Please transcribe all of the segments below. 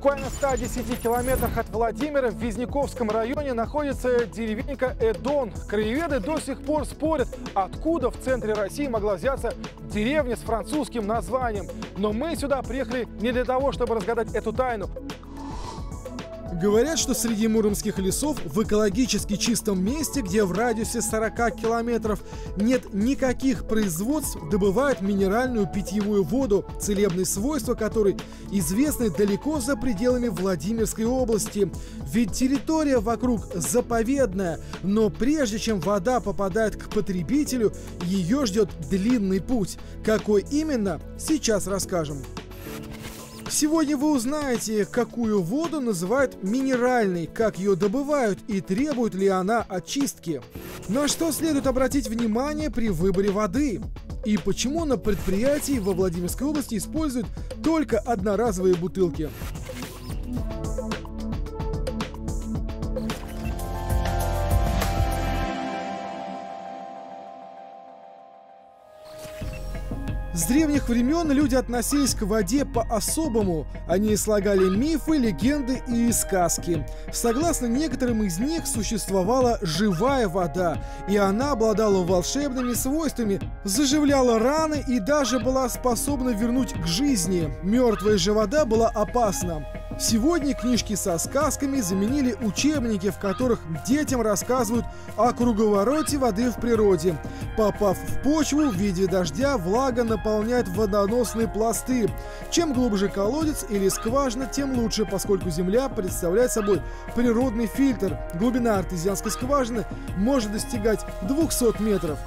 Буквально в 110 километрах от Владимира в Визняковском районе находится деревенька Эдон. Краеведы до сих пор спорят, откуда в центре России могла взяться деревня с французским названием. Но мы сюда приехали не для того, чтобы разгадать эту тайну. Говорят, что среди муромских лесов в экологически чистом месте, где в радиусе 40 километров нет никаких производств, добывают минеральную питьевую воду, целебные свойства которой известны далеко за пределами Владимирской области. Ведь территория вокруг заповедная, но прежде чем вода попадает к потребителю, ее ждет длинный путь. Какой именно, сейчас расскажем. Сегодня вы узнаете, какую воду называют минеральной, как ее добывают и требует ли она очистки. На что следует обратить внимание при выборе воды. И почему на предприятии во Владимирской области используют только одноразовые бутылки. Древних времен люди относились к воде по-особому. Они слагали мифы, легенды и сказки. Согласно некоторым из них, существовала живая вода, и она обладала волшебными свойствами, заживляла раны и даже была способна вернуть к жизни. Мертвая же вода была опасна. Сегодня книжки со сказками заменили учебники, в которых детям рассказывают о круговороте воды в природе. Попав в почву в виде дождя, влага наполняет водоносные пласты. Чем глубже колодец или скважина, тем лучше, поскольку земля представляет собой природный фильтр. Глубина артезианской скважины может достигать 200 метров.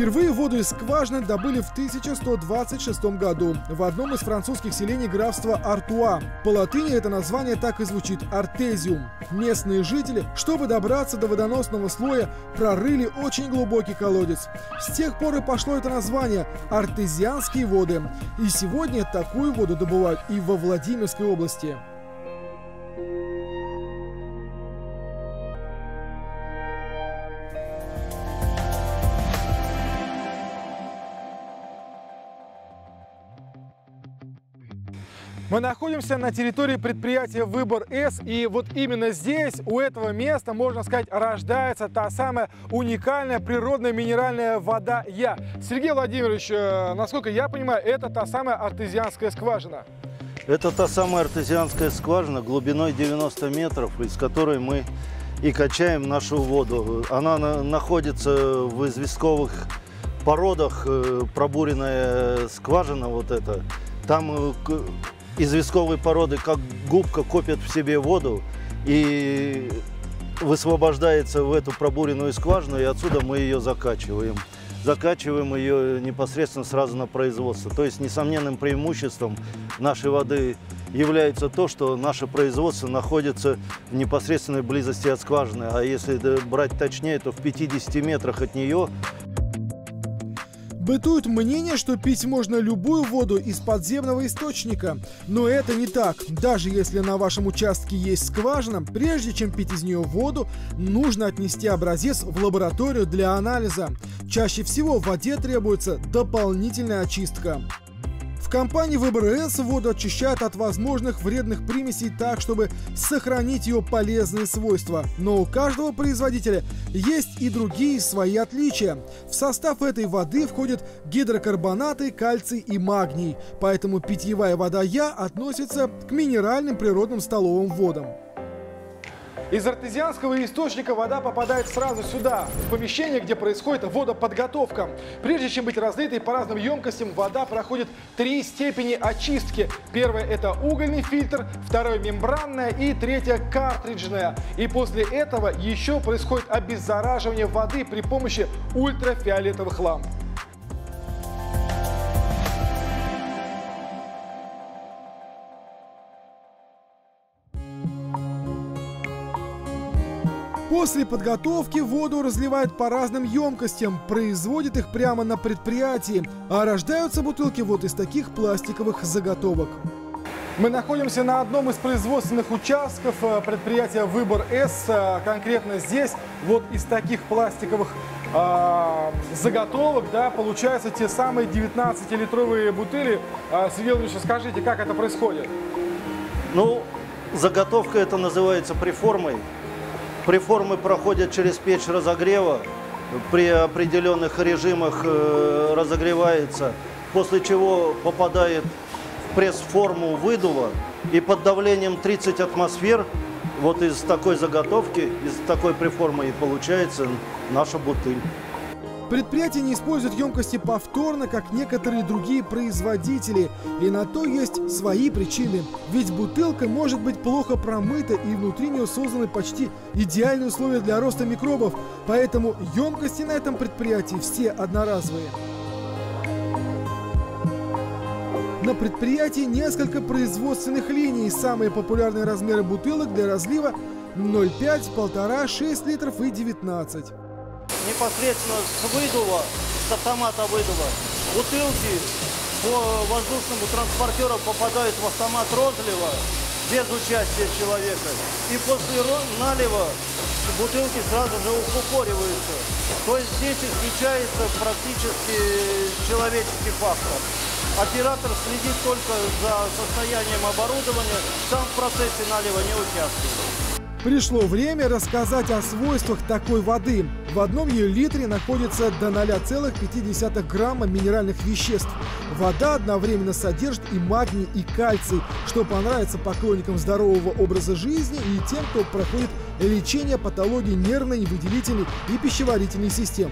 Впервые воду из скважины добыли в 1126 году в одном из французских селений графства Артуа. По латыни это название так и звучит – Артезиум. Местные жители, чтобы добраться до водоносного слоя, прорыли очень глубокий колодец. С тех пор и пошло это название – артезианские воды. И сегодня такую воду добывают и во Владимирской области. Мы находимся на территории предприятия «Выбор-С», и вот именно здесь, у этого места, можно сказать, рождается та самая уникальная природная минеральная вода «Я». Сергей Владимирович, э, насколько я понимаю, это та самая артезианская скважина. Это та самая артезианская скважина глубиной 90 метров, из которой мы и качаем нашу воду. Она находится в известковых породах, э, пробуренная скважина вот эта. Там известковой породы, как губка, копит в себе воду и высвобождается в эту пробуренную скважину, и отсюда мы ее закачиваем. Закачиваем ее непосредственно сразу на производство. То есть несомненным преимуществом нашей воды является то, что наше производство находится в непосредственной близости от скважины. А если брать точнее, то в 50 метрах от нее Бытует мнение, что пить можно любую воду из подземного источника. Но это не так. Даже если на вашем участке есть скважина, прежде чем пить из нее воду, нужно отнести образец в лабораторию для анализа. Чаще всего в воде требуется дополнительная очистка. Компании «Выбор С» воду очищают от возможных вредных примесей так, чтобы сохранить ее полезные свойства. Но у каждого производителя есть и другие свои отличия. В состав этой воды входят гидрокарбонаты, кальций и магний. Поэтому питьевая вода Я относится к минеральным природным столовым водам. Из артезианского источника вода попадает сразу сюда, в помещение, где происходит водоподготовка. Прежде чем быть разлитой по разным емкостям, вода проходит три степени очистки. Первая – это угольный фильтр, вторая – мембранная и третья – картриджная. И после этого еще происходит обеззараживание воды при помощи ультрафиолетовых ламп. После подготовки воду разливают по разным емкостям, производят их прямо на предприятии, а рождаются бутылки вот из таких пластиковых заготовок. Мы находимся на одном из производственных участков э, предприятия «Выбор-С». Э, конкретно здесь вот из таких пластиковых э, заготовок да, получаются те самые 19-литровые бутыли. Э, Сергей Владимирович, скажите, как это происходит? Ну, заготовка это называется преформой. Преформы проходят через печь разогрева, при определенных режимах э, разогревается, после чего попадает в пресс-форму выдува и под давлением 30 атмосфер вот из такой заготовки, из такой преформы и получается наша бутыль. Предприятие не использует емкости повторно, как некоторые другие производители, и на то есть свои причины. Ведь бутылка может быть плохо промыта, и внутри нее созданы почти идеальные условия для роста микробов, поэтому емкости на этом предприятии все одноразовые. На предприятии несколько производственных линий. Самые популярные размеры бутылок для разлива 0,5, 1,5, 6 литров и 19 непосредственно с выдува, с автомата выдува, бутылки по воздушному транспортеру попадают в автомат розлива без участия человека. И после налива бутылки сразу же укупориваются. То есть здесь исключается практически человеческий фактор. Оператор следит только за состоянием оборудования, сам в процессе налива не участвует. Пришло время рассказать о свойствах такой воды. В одном ее литре находится до 0,5 грамма минеральных веществ. Вода одновременно содержит и магний, и кальций, что понравится поклонникам здорового образа жизни и тем, кто проходит лечение патологии нервной, выделительной и пищеварительной систем.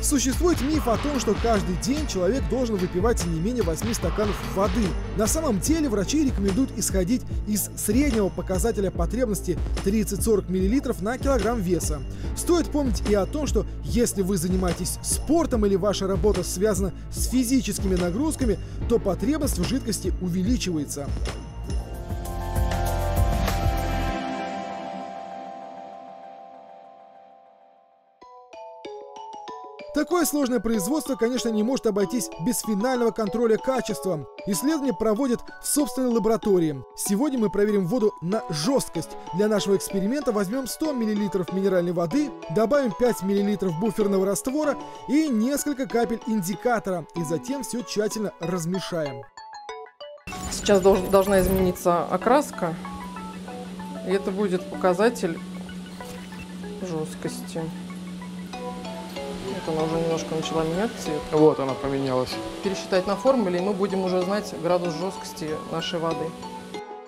Существует миф о том, что каждый день человек должен выпивать не менее 8 стаканов воды. На самом деле врачи рекомендуют исходить из среднего показателя потребности 30-40 мл на килограмм веса. Стоит помнить и о том, что если вы занимаетесь спортом или ваша работа связана с физическими нагрузками, то потребность в жидкости увеличивается. Такое сложное производство, конечно, не может обойтись без финального контроля качества. Исследования проводят в собственной лаборатории. Сегодня мы проверим воду на жесткость. Для нашего эксперимента возьмем 100 мл минеральной воды, добавим 5 мл буферного раствора и несколько капель индикатора. И затем все тщательно размешаем. Сейчас должна измениться окраска. И это будет показатель жесткости. Она уже немножко начала менять цвет. Вот она поменялась. Пересчитать на формуле, и мы будем уже знать градус жесткости нашей воды.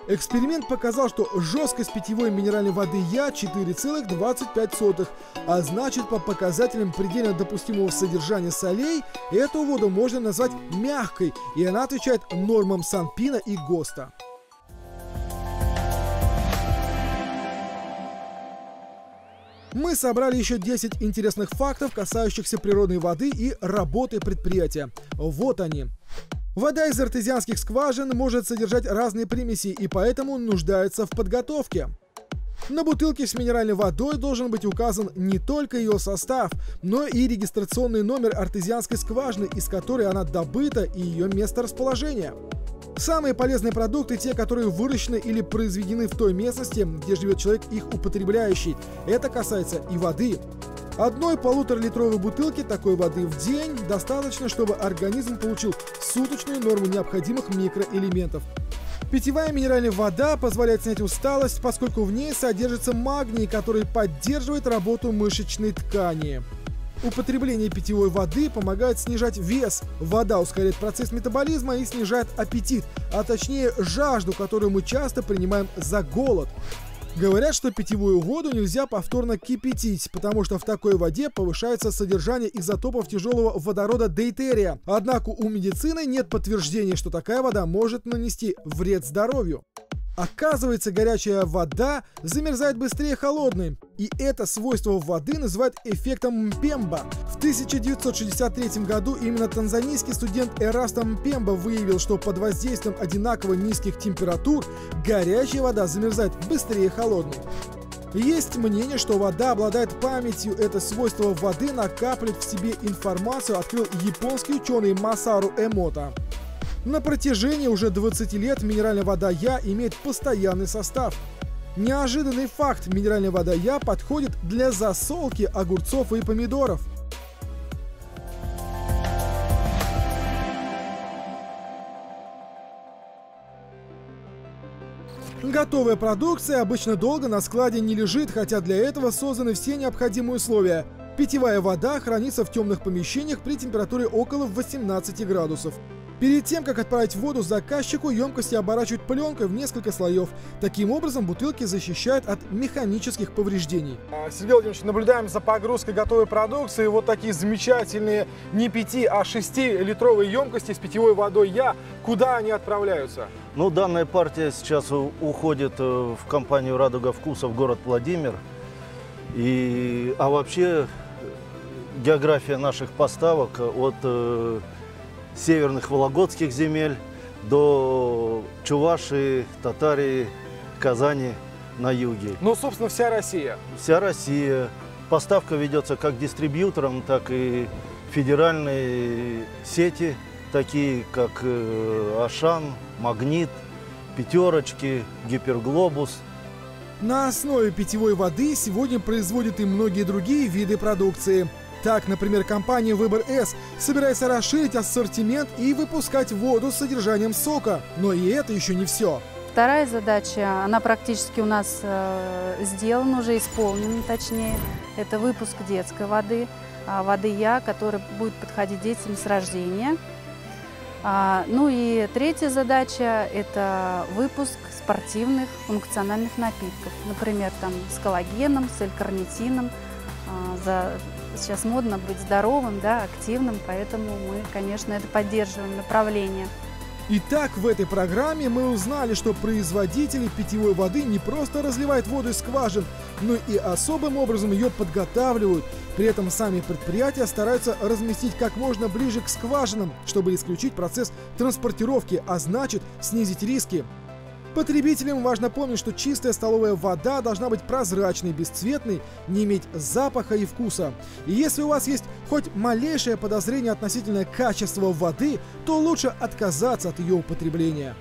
Эксперимент показал, что жесткость питьевой минеральной воды Я 4,25, а значит по показателям предельно допустимого содержания солей эту воду можно назвать мягкой, и она отвечает нормам Санпина и ГОСТа. Мы собрали еще 10 интересных фактов, касающихся природной воды и работы предприятия. Вот они. Вода из артезианских скважин может содержать разные примеси и поэтому нуждается в подготовке. На бутылке с минеральной водой должен быть указан не только ее состав, но и регистрационный номер артезианской скважины, из которой она добыта и ее место расположения. Самые полезные продукты те, которые выращены или произведены в той местности, где живет человек, их употребляющий. Это касается и воды. Одной полуторалитровой бутылки такой воды в день достаточно, чтобы организм получил суточную норму необходимых микроэлементов. Питьевая минеральная вода позволяет снять усталость, поскольку в ней содержится магний, который поддерживает работу мышечной ткани. Употребление питьевой воды помогает снижать вес. Вода ускоряет процесс метаболизма и снижает аппетит, а точнее жажду, которую мы часто принимаем за голод. Говорят, что питьевую воду нельзя повторно кипятить, потому что в такой воде повышается содержание изотопов тяжелого водорода дейтерия. Однако у медицины нет подтверждений, что такая вода может нанести вред здоровью. Оказывается, горячая вода замерзает быстрее холодной. И это свойство воды называют эффектом Мпемба. В 1963 году именно танзанийский студент Эраста Мпемба выявил, что под воздействием одинаково низких температур горячая вода замерзает быстрее холодной. Есть мнение, что вода обладает памятью. Это свойство воды накапливает в себе информацию, открыл японский ученый Масару Эмота. На протяжении уже 20 лет минеральная вода Я имеет постоянный состав. Неожиданный факт, минеральная вода Я подходит для засолки огурцов и помидоров. Готовая продукция обычно долго на складе не лежит, хотя для этого созданы все необходимые условия. Питьевая вода хранится в темных помещениях при температуре около 18 градусов. Перед тем, как отправить воду заказчику, емкости оборачивают пленкой в несколько слоев. Таким образом, бутылки защищают от механических повреждений. А, Сергей Владимирович, наблюдаем за погрузкой готовой продукции. Вот такие замечательные не 5, а 6-литровые емкости с питьевой водой «Я». Куда они отправляются? Ну, данная партия сейчас уходит э, в компанию «Радуга вкуса» в город Владимир. И, а вообще география наших поставок от э, северных вологодских земель до Чувашии, Татарии, Казани на юге. Ну, собственно, вся Россия. Вся Россия. Поставка ведется как дистрибьютором, так и федеральные сети, такие как э, Ашан, Магнит, Пятерочки, Гиперглобус. На основе питьевой воды сегодня производят и многие другие виды продукции. Так, например, компания «Выбор С» собирается расширить ассортимент и выпускать воду с содержанием сока. Но и это еще не все. Вторая задача, она практически у нас э, сделана, уже исполнена точнее. Это выпуск детской воды, э, воды Я, которая будет подходить детям с рождения. А, ну и третья задача – это выпуск спортивных функциональных напитков. Например, там с коллагеном, с элькарнитином, а, за Сейчас модно быть здоровым, да, активным, поэтому мы, конечно, это поддерживаем направление. Итак, в этой программе мы узнали, что производители питьевой воды не просто разливают воду из скважин, но и особым образом ее подготавливают. При этом сами предприятия стараются разместить как можно ближе к скважинам, чтобы исключить процесс транспортировки, а значит снизить риски. Потребителям важно помнить, что чистая столовая вода должна быть прозрачной, бесцветной, не иметь запаха и вкуса. И если у вас есть хоть малейшее подозрение относительно качества воды, то лучше отказаться от ее употребления.